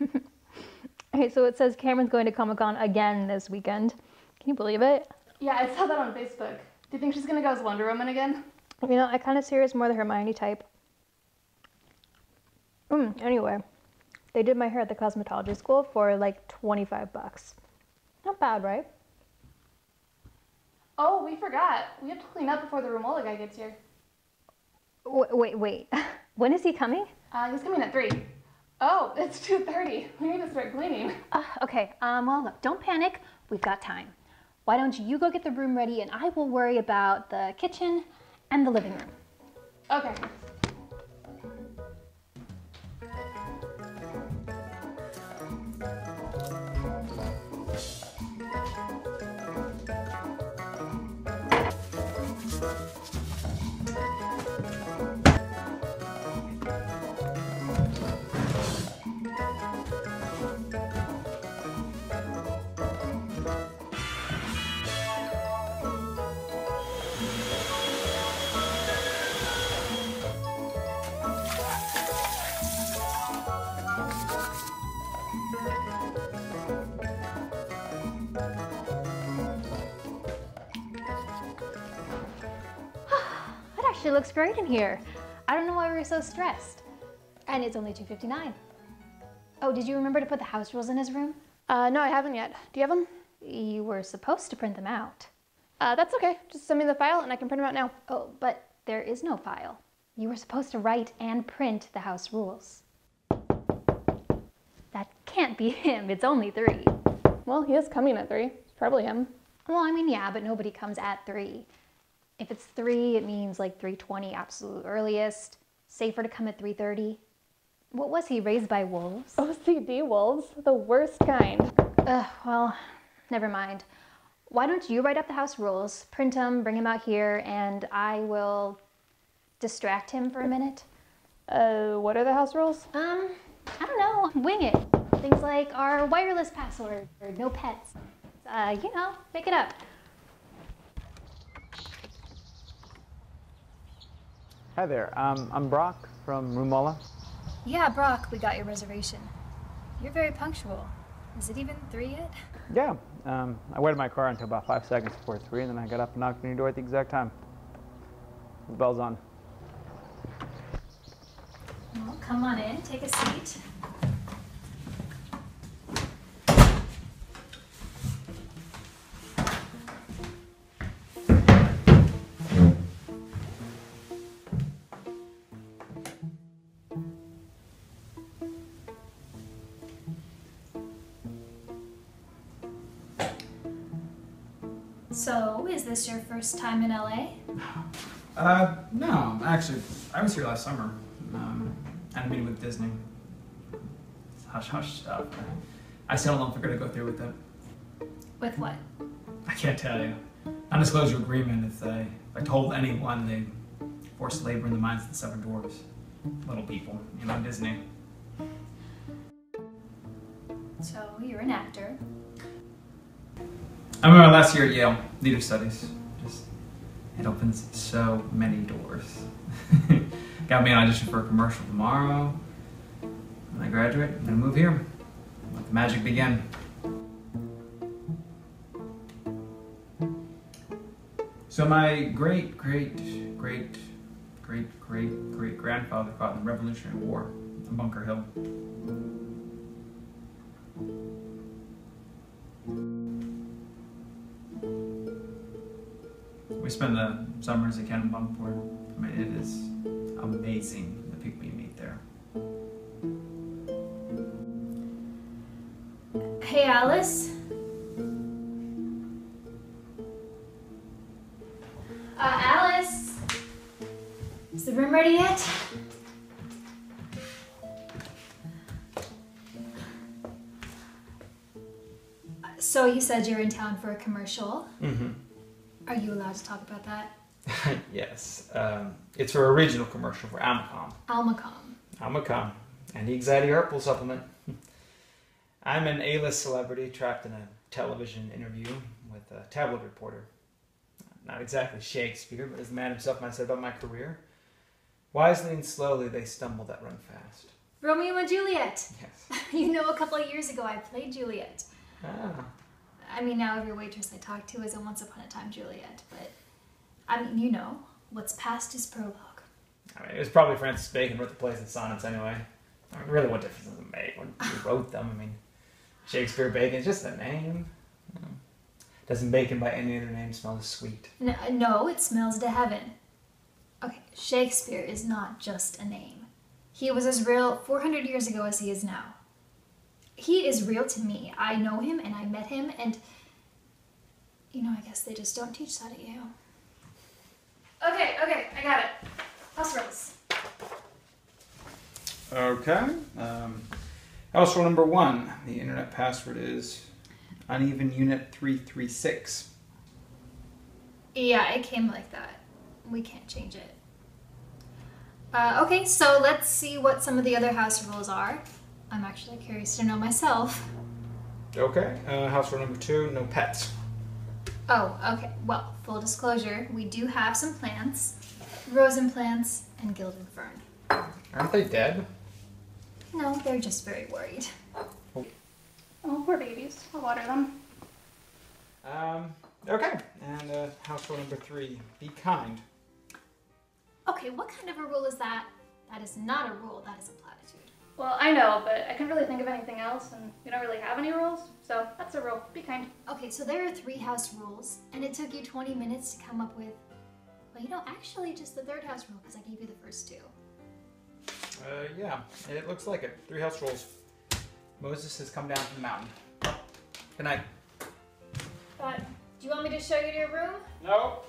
Okay, so it says Cameron's going to Comic Con again this weekend. Can you believe it? Yeah, I saw that on Facebook. Do you think she's gonna go as Wonder Woman again? You know, I kind of see her as more the Hermione type. Mm, anyway, they did my hair at the cosmetology school for like 25 bucks. Not bad, right? Oh, we forgot. We have to clean up before the Roomola guy gets here. W- wait, wait. when is he coming? Uh, he's coming at three. Oh, it's two thirty. We need to start cleaning. Uh, okay, um, well, look, don't panic. We've got time. Why don't you go get the room ready and I will worry about the kitchen and the living room. Okay. Actually looks great in here. I don't know why we were so stressed. And it's only 2.59. Oh, did you remember to put the house rules in his room? Uh, no, I haven't yet. Do you have them? You were supposed to print them out. Uh, that's okay. Just send me the file and I can print them out now. Oh, but there is no file. You were supposed to write and print the house rules. That can't be him. It's only three. Well, he is coming at three. It's probably him. Well, I mean, yeah, but nobody comes at three. If it's three, it means like 3:20, absolute earliest. Safer to come at 3:30. What was he raised by wolves? OCD wolves, the worst kind. Ugh, well, never mind. Why don't you write up the house rules, print them, bring them out here, and I will distract him for a minute? Uh, what are the house rules? Um, I don't know, wing it. Things like our wireless password or no pets. Uh, you know, make it up. Hi there, um, I'm Brock from Roomola. Yeah, Brock, we got your reservation. You're very punctual. Is it even three yet? Yeah, um, I waited my car until about five seconds before three, and then I got up and knocked on your door at the exact time. The bell's on. Well, come on in, take a seat. So, is this your first time in LA? Uh, no, actually, I was here last summer. Um, I had a meeting with Disney. Hush hush stuff. I still don't know if we're gonna go through with it. With what? I can't tell you. Non-disclosure agreement. If they, if I told anyone, they forced labor in the minds of the seven Dwarfs. Little people, you know, Disney. So, you're an actor. I remember last year at Yale, leader studies. Just it opens so many doors. Got me an audition for a commercial tomorrow. When I graduate, I'm gonna move here. Let the magic begin. So my great, great, great, great, great, great grandfather fought in the Revolutionary War in Bunker Hill. We spend the summers at Kennebunkport. I mean, it is amazing the people you meet there. Hey, Alice. Uh, Alice! Is the room ready yet? So, you said you're in town for a commercial. Mm-hmm. Are you allowed to talk about that? yes, um, it's for original commercial for Amacom. Almacom. Amacom, anti-anxiety herbal supplement. I'm an A-list celebrity trapped in a television interview with a tabloid reporter. Not exactly Shakespeare, but as the man himself might say about my career. Wisely and slowly they stumble that run fast. Romeo and Juliet. Yes. You know, a couple of years ago, I played Juliet. Ah. I mean, now every waitress I talk to is a Once Upon a Time Juliet, but I mean, you know, what's past is prologue. I mean, it was probably Francis Bacon wrote the plays and sonnets anyway. I mean, really, what difference does it make when who wrote them? I mean, Shakespeare, Bacon, it's just a name. Doesn't Bacon by any other name smell as sweet? No, no, it smells to heaven. Okay, Shakespeare is not just a name. He was as real 400 years ago as he is now. He is real to me. I know him and I met him, and you know, I guess they just don't teach that at you. Okay, okay, I got it. House rules. Okay. Um, house rule number one. The internet password is uneven unit three three six. Yeah, it came like that. We can't change it. Uh, okay, so let's see what some of the other house rules are. I'm actually curious to know myself. Okay. Uh, house rule number two. No pets. Oh, okay. Well, full disclosure, we do have some plants rosen plants and gilded fern. Aren't they dead? No, they're just very worried. Oh, poor babies. I'll water them. Um, okay. And uh, house rule number three. Be kind. Okay, what kind of a rule is that? That is not a rule, that is a platitude. Well, I know, but I couldn't really think of anything else, and we don't really have any rules, so that's a rule. Be kind. Okay, so there are three house rules, and it took you 20 minutes to come up with. Well, you know, actually, just the third house rule, because I gave you the first two. Uh, yeah. It looks like it. Three house rules. Moses has come down from the mountain. Good night. But, do you want me to show you to your room? No.